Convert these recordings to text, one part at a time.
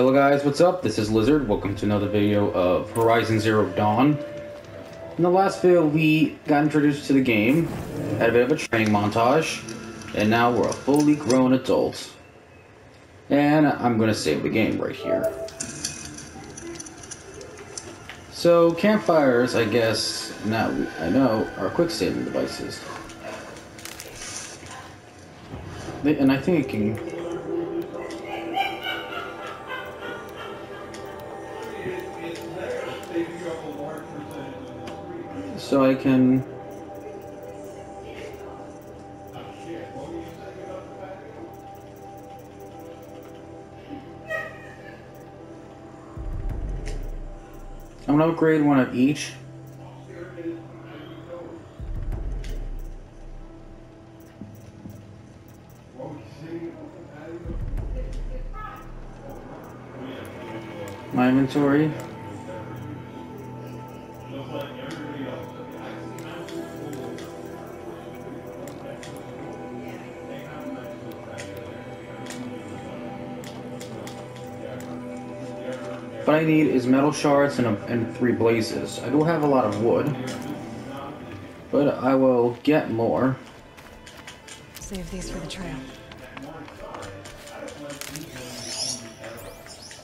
Hello guys, what's up? This is Lizard. Welcome to another video of Horizon Zero Dawn. In the last video, we got introduced to the game, had a bit of a training montage, and now we're a fully grown adult. And I'm to save the game right here. So, campfires, I guess, now I know, are quick saving devices. And I think it can so I can I'm gonna upgrade one of each. My inventory. I need is metal shards and, a, and three blazes. I do have a lot of wood, but I will get more. Save these for the trail.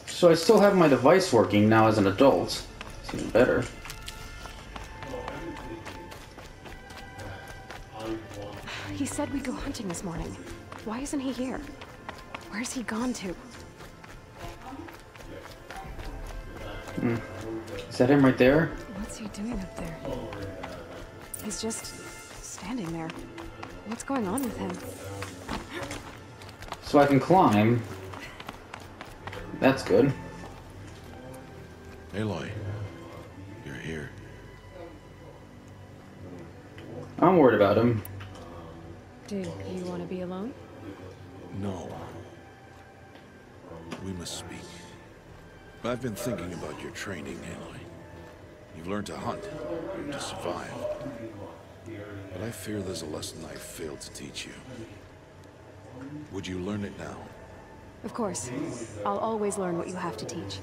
So I still have my device working now as an adult. It's even better. He said we'd go hunting this morning. Why isn't he here? Where's he gone to? Is that him right there? What's he doing up there? He's just standing there. What's going on with him? So I can climb. That's good. Aloy, you're here. I'm worried about him. Do you want to be alone? No. We must speak. I've been thinking about your training, Aloy. You've learned to hunt, to survive. But I fear there's a lesson I failed to teach you. Would you learn it now? Of course. I'll always learn what you have to teach.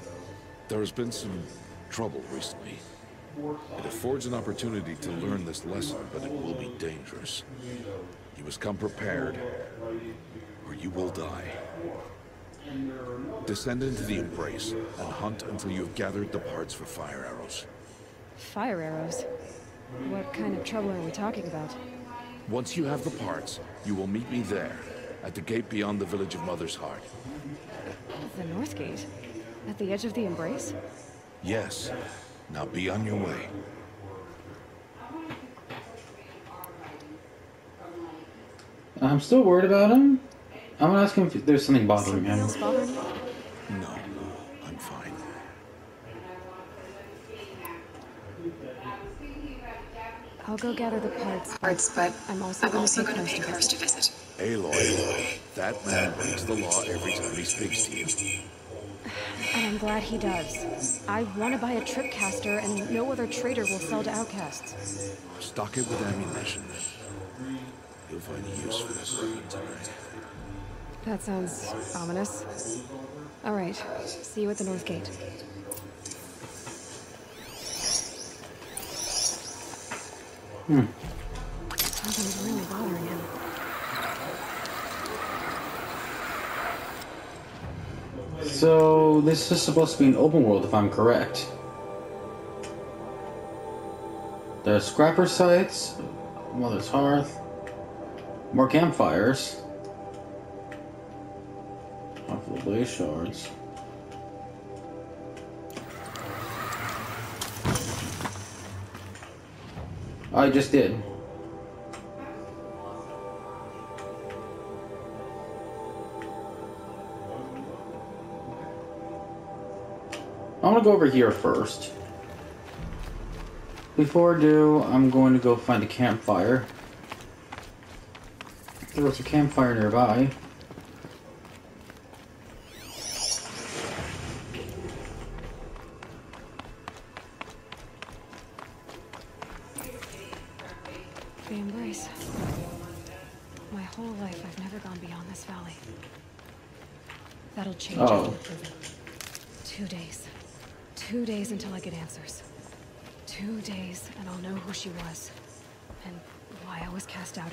There has been some trouble recently. It affords an opportunity to learn this lesson, but it will be dangerous. You must come prepared, or you will die. Descend into the Embrace, and hunt until you have gathered the parts for fire arrows. Fire arrows? What kind of trouble are we talking about? Once you have the parts, you will meet me there, at the gate beyond the village of Mother's Heart. The North Gate? At the edge of the Embrace? Yes. Now be on your way. I'm still worried about him. I'm gonna ask him if there's something bothering him. else bothering you? No, I'm fine. I'll go gather the parts. parts, but I'm also I'm going also to going take to Karst pay to visit. Karst to visit. Aloy, that man breaks the law every time he speaks to you. And I'm glad he does. I want to buy a trip caster, and no other trader will sell to outcasts. Stock it with ammunition. You'll find use for this. That sounds ominous. All right, see you at the North Gate. Something's really bothering him. So this is supposed to be an open world, if I'm correct. There are scrapper sites, Mother's Heart, more campfires, the blaze shards. Oh, I just did. I'm gonna go over here first. Before I do, I'm going to go find a campfire. There was a campfire nearby.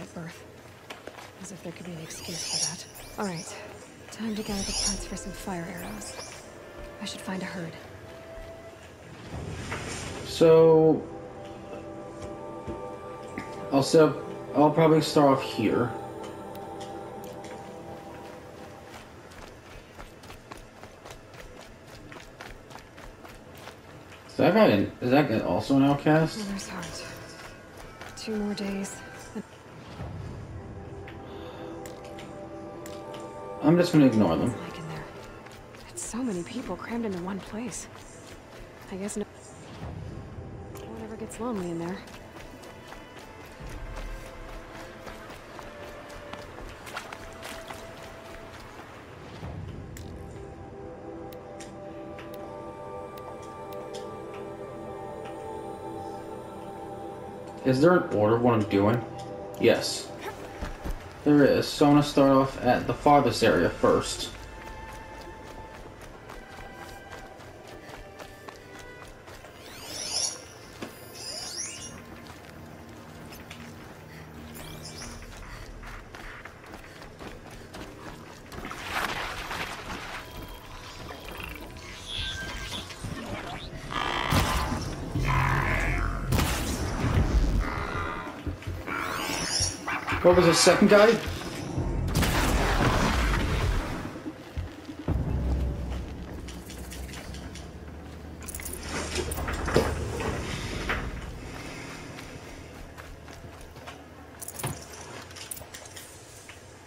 At birth. As if there could be an excuse for that. Alright. Time to gather the parts for some fire arrows. I should find a herd. So I'll set up. I'll probably start off here. Is that guy? Is that guy also an outcast? Mother's heart. Two more days. I'm just gonna ignore them. Like in there. It's so many people crammed into one place. I guess no no one ever gets lonely in there. Is there an order of what I'm doing? Yes. There is. So I'm gonna start off at the farthest area first. What was the second guy?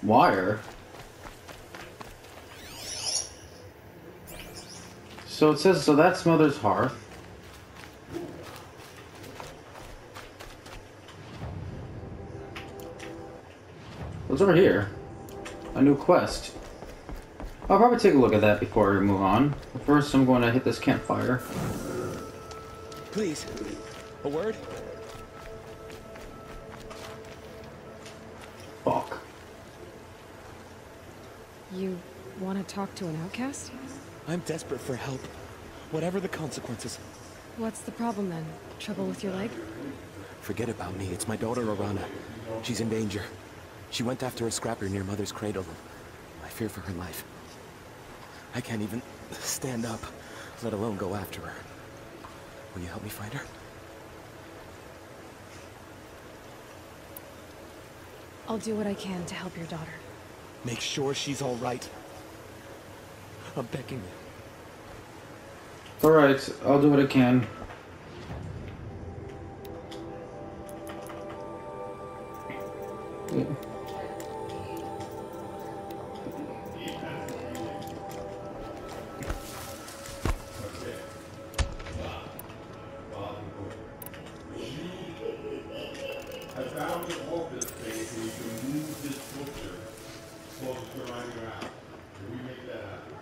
Wire. So it says, so that's Mother's Heart. Over here? A new quest. I'll probably take a look at that before we move on. But first, I'm going to hit this campfire. Please, a word? Fuck. You want to talk to an outcast? I'm desperate for help. Whatever the consequences. What's the problem then? Trouble with your leg? Forget about me. It's my daughter, Arana. She's in danger. She went after a scrapper near Mother's cradle. I fear for her life. I can't even stand up, let alone go after her. Will you help me find her? I'll do what I can to help your daughter. Make sure she's all right. I'm begging you. Alright, I'll do what I can. Focus space move this closer to around. Can we make that happen?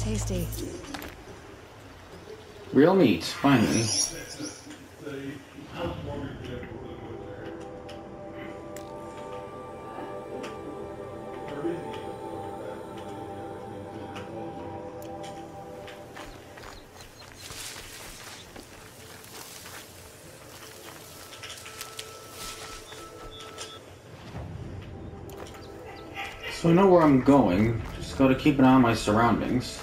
Tasty. Real meat, finally. I'm going. Just gotta keep an eye on my surroundings.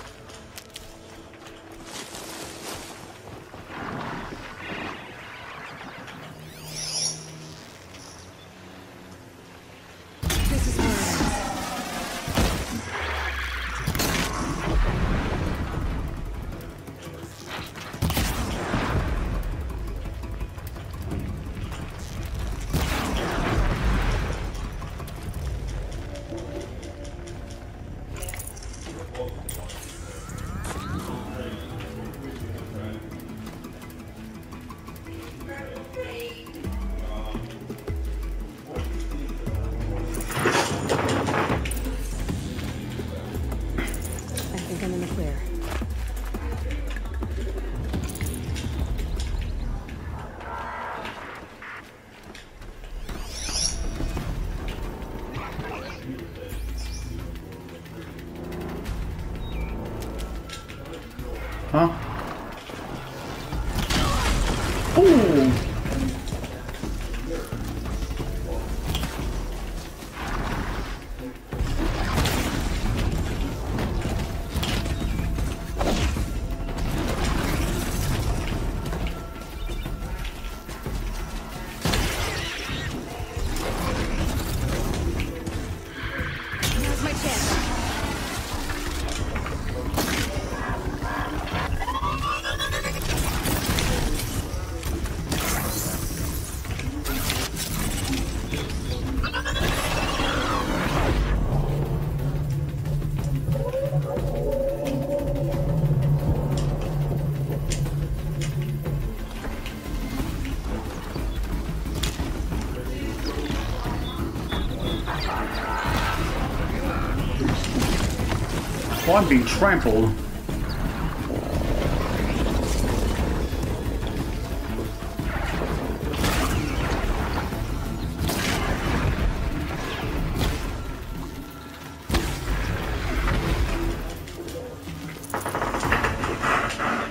Oh, I'm being trampled.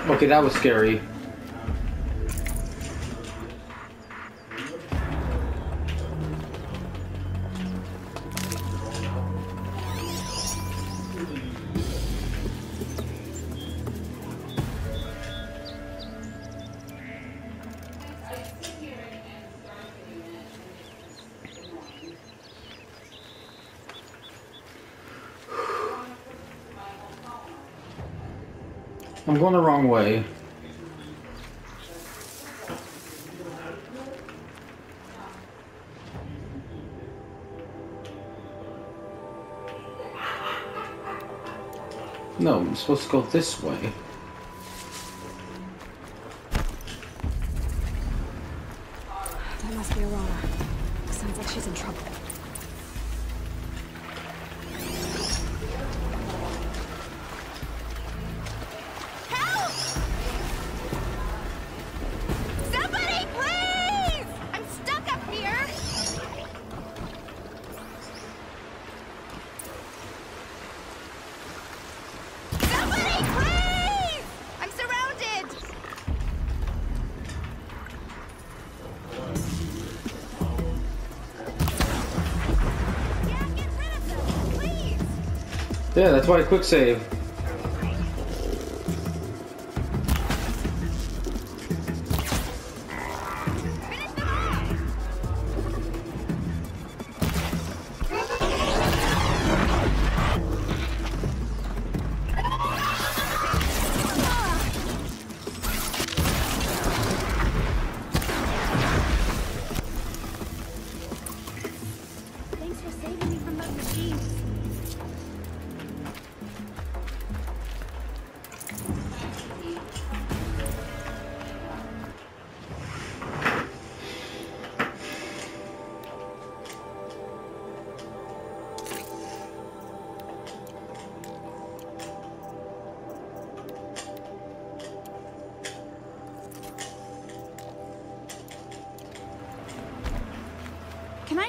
Okay, that was scary. I'm going the wrong way. No, I'm supposed to go this way. Yeah, that's why I quick save.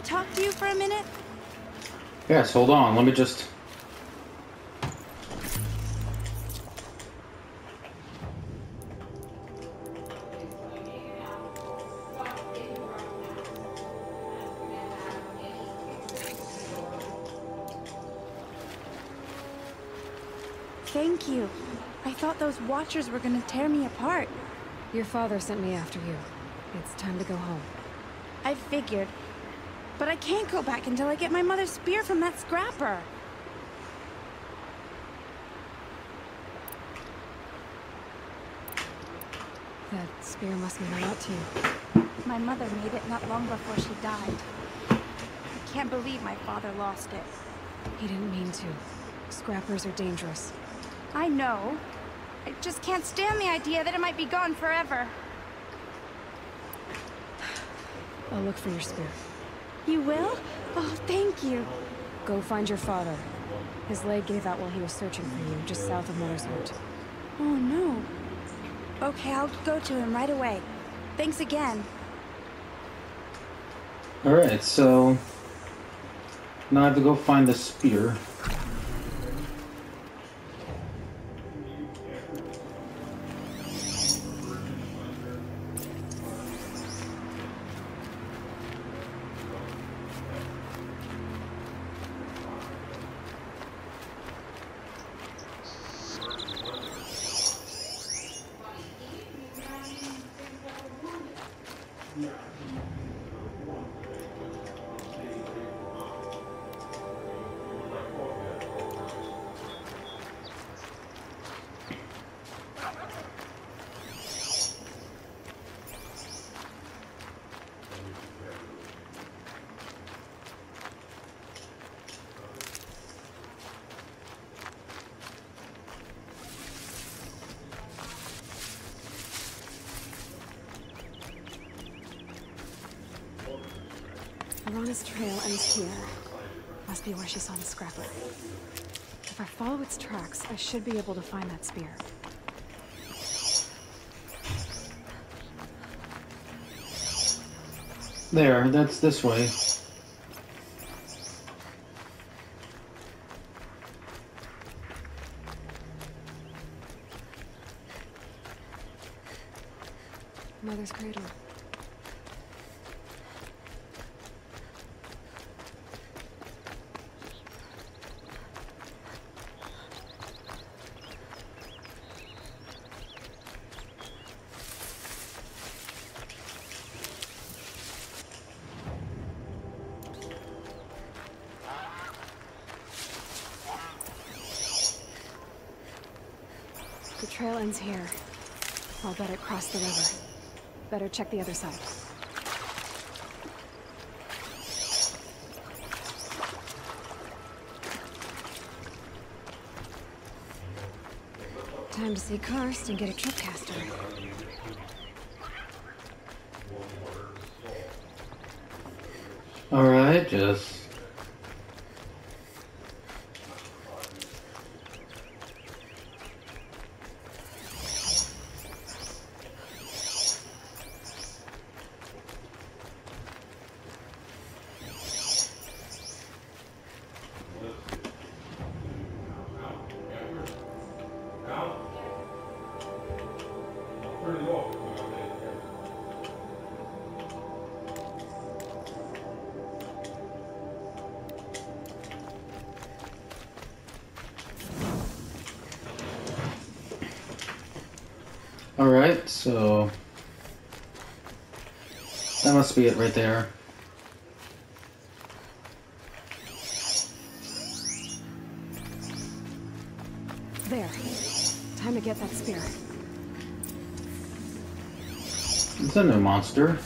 I talk to you for a minute? Yes, hold on. Let me just. Thank you. I thought those watchers were gonna tear me apart. Your father sent me after you. It's time to go home. I figured. But I can't go back until I get my mother's spear from that scrapper. That spear must mean a lot to you. My mother made it not long before she died. I can't believe my father lost it. He didn't mean to. Scrappers are dangerous. I know. I just can't stand the idea that it might be gone forever. I'll look for your spear. You will? Oh, thank you. Go find your father. His leg gave out while he was searching for you, just south of Mother's Heart. Oh, no. Okay, I'll go to him right away. Thanks again. Alright, so. Now I have to go find the spear. Arana's trail ends here. Must be where she saw the scrapper. If I follow its tracks, I should be able to find that spear. There, that's this way. Mother's cradle. The trail ends here. I'll bet it crossed the river. Better check the other side. Time to see Karst and get a tripcaster. Alright, just. Alright, so. That must be it right there. There. Time to get that spear. It's a new monster.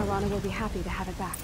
Arana will be happy to have it back.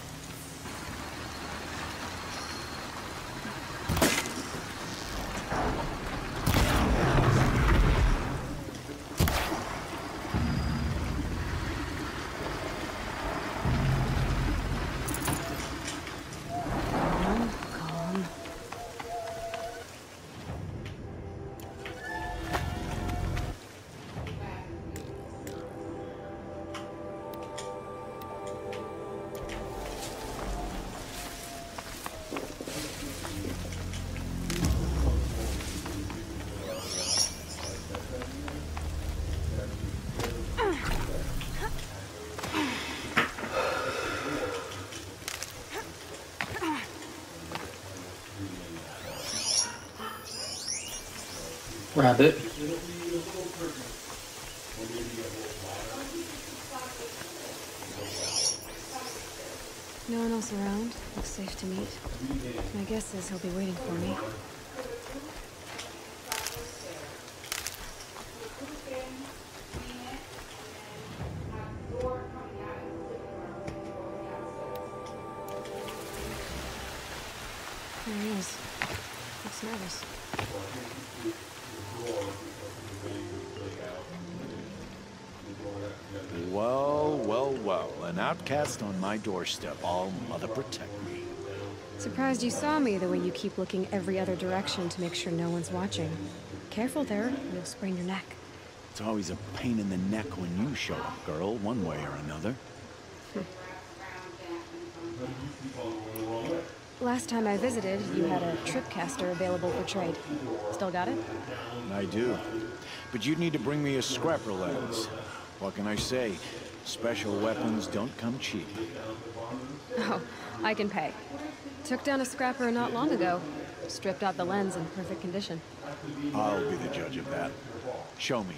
Rabbit. No one else around. Looks safe to meet. My guess is he'll be waiting for me. Doorstep. All mother protect me. Surprised you saw me the way you keep looking every other direction to make sure no one's watching. Careful there, you'll sprain your neck. It's always a pain in the neck when you show up, girl, one way or another. Last time I visited, you had a tripcaster available for trade. Still got it? I do. But you'd need to bring me a scrapper lens. What can I say? Special weapons don't come cheap. Oh, I can pay. Took down a scrapper not long ago. Stripped out the lens in perfect condition. I'll be the judge of that. Show me.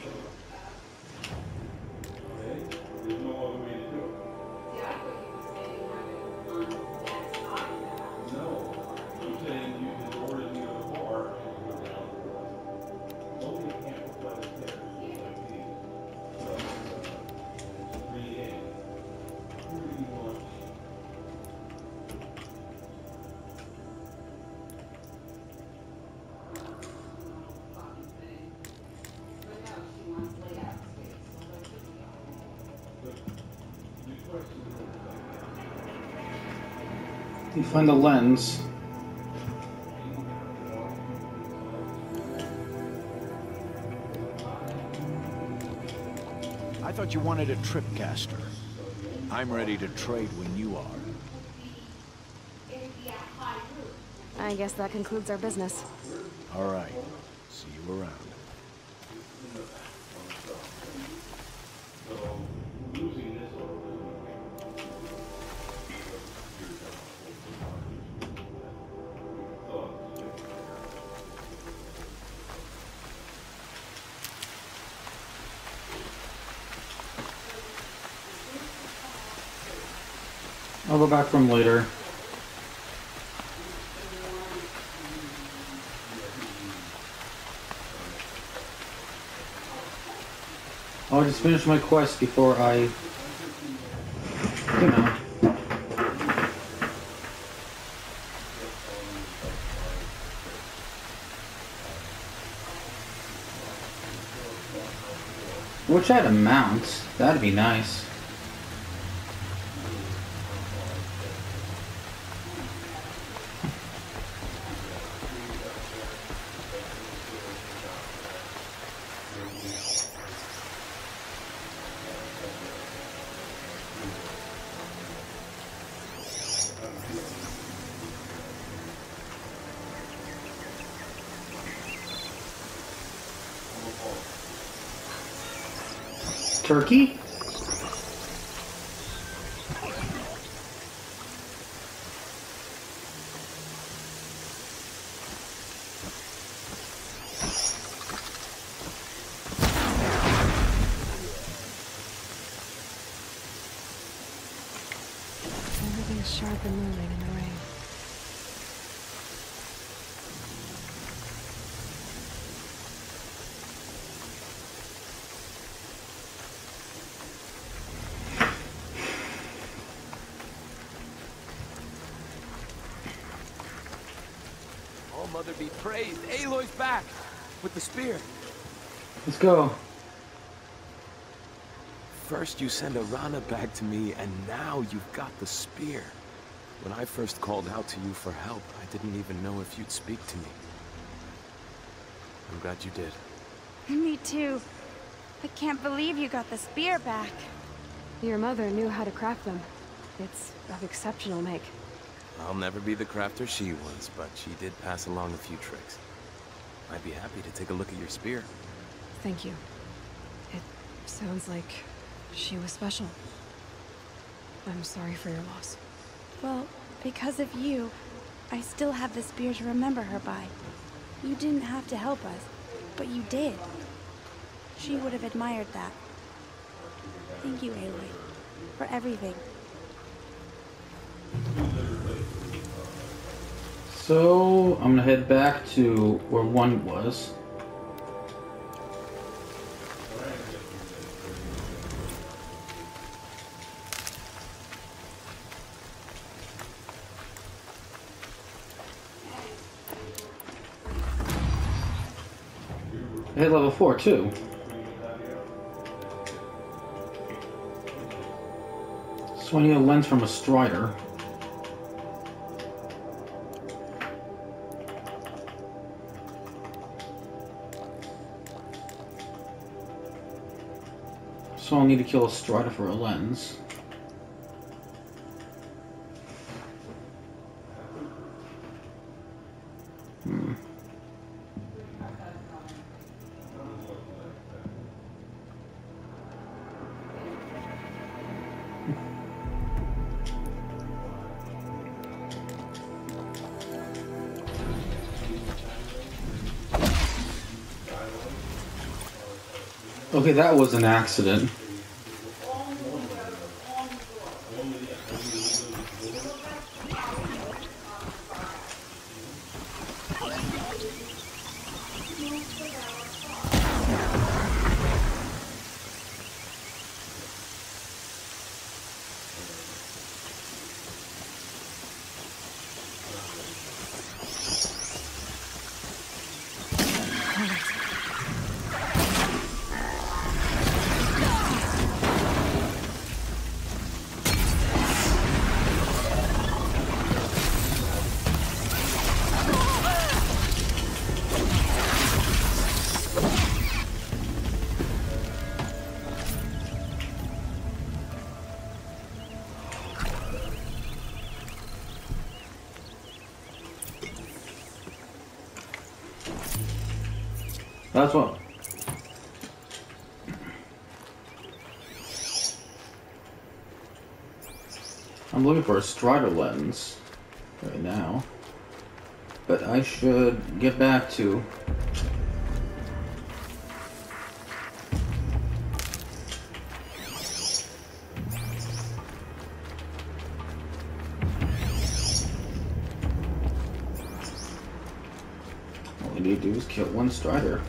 Find the lens. I thought you wanted a tripcaster. I'm ready to trade when you are. I guess that concludes our business. All right. See you around. I'll go back from later. I'll just finish my quest before I, you know. Wish I had a mount. That'd be nice. Turkey? Everything's sharp and moving in the rain. Oh, Mother be praised. Aloy's back with the spear. Let's go. First you send Arana back to me, and now you've got the spear. When I first called out to you for help, I didn't even know if you'd speak to me. I'm glad you did. Me too. I can't believe you got the spear back. Your mother knew how to craft them. It's of exceptional make. I'll never be the crafter she was, but she did pass along a few tricks. I'd be happy to take a look at your spear. Thank you. It sounds like she was special. I'm sorry for your loss. Well, because of you, I still have the spear to remember her by. You didn't have to help us, but you did. She would have admired that. Thank you, Aloy, for everything. So, I'm gonna head back to where one was. I hit level 4 too. So I need a lens from a strider. So I'll need to kill a strider for a lens. Hmm. Okay, that was an accident. That's what. I'm looking for a Strider lens right now. But I should get back to All we need to do is kill one Strider.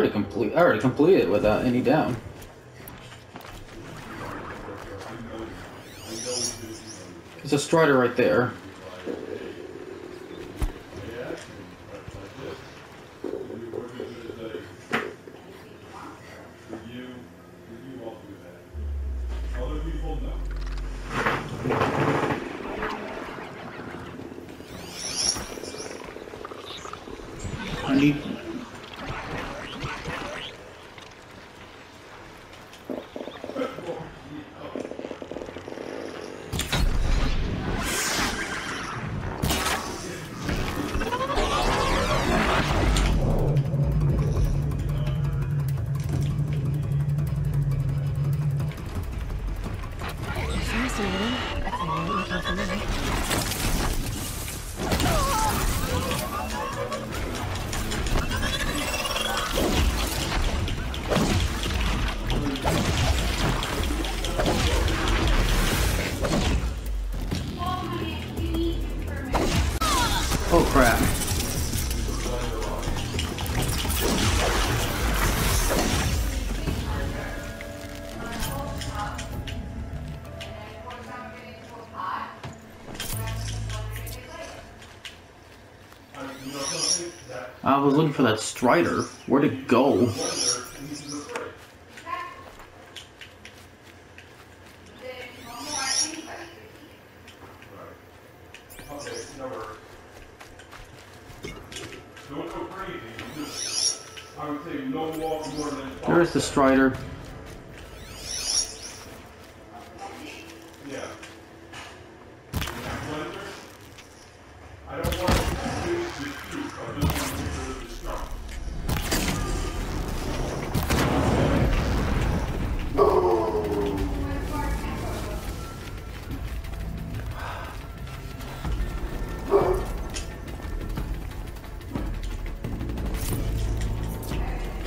Already complete. I already completed it without any down. There's a Strider right there. You, you I was looking for that Strider. Where'd it go?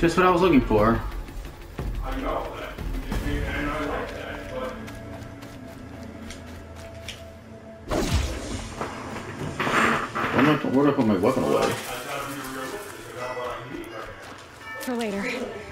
Just what I was looking for. I know that. And I like that, but Where did I, where did I put my weapon away? For gotta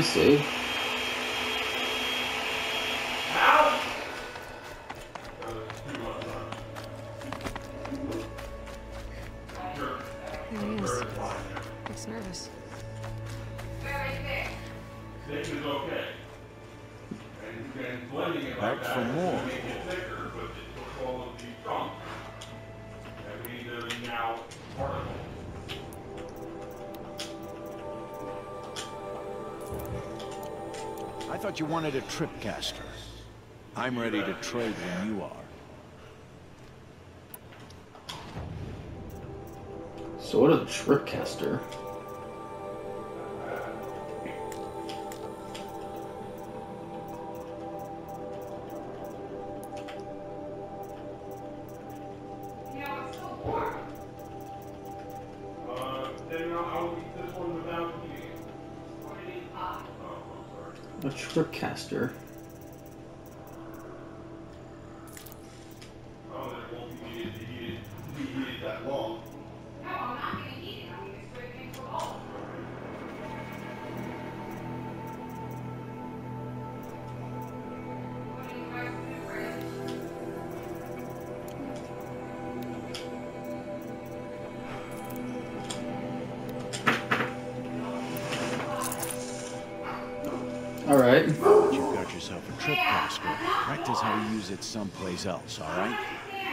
I save? Tripcaster. I'm ready to trade when you are. So what is a tripcaster? Caster. Someplace else, all right?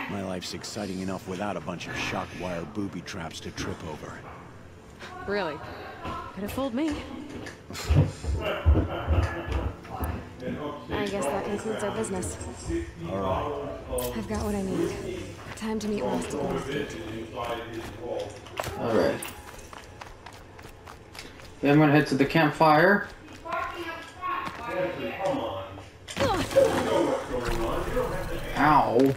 My life's exciting enough without a bunch of shock wire booby traps to trip over. Really? Could have fooled me. I guess that concludes our business. All right. I've got what I need. Time to meet Rost at Northgate. Alright. Then I'm gonna head to the campfire. Ow.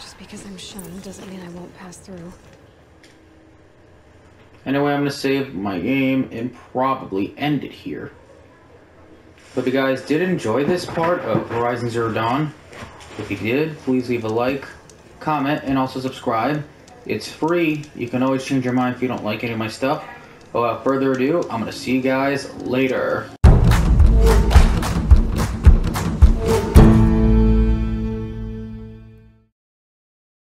Just because I'm shunned doesn't mean I won't pass through. Anyway, I'm gonna save my game and probably end it here. But if you guys did enjoy this part of Horizon Zero Dawn, if you did, please leave a like, comment, and also subscribe. It's free. You can always change your mind if you don't like any of my stuff. Without further ado, I'm gonna see you guys later.